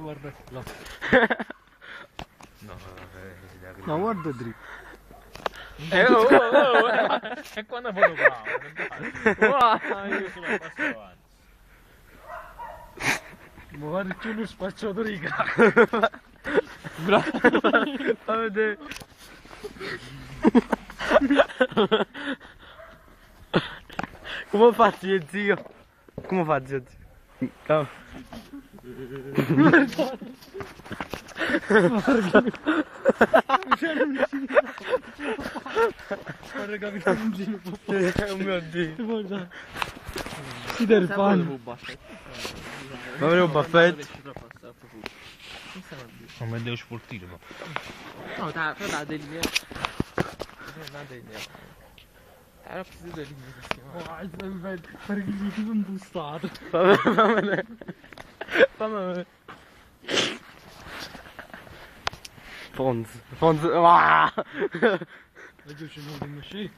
guarda là. No, eh, No, guarda dritto. Eh, oh, oh, oh, E quando lo bravo? Wow. Io sono passo avanti. Ma guarda che uno spacciato riga. Bravo. Fa vedere. Come fa zio zio? Come fa zio zio? Então. Calma. Meu Deus. Que derpalho. não ver o Buffett. Oh o buffet por tiro, mano. Não, tá, tá dele mesmo. Não é nada dele mesmo. Ah, bustar. Pa me, pa me, pa me. Fons, fons, aaa! Vedeți ce nu de mășii?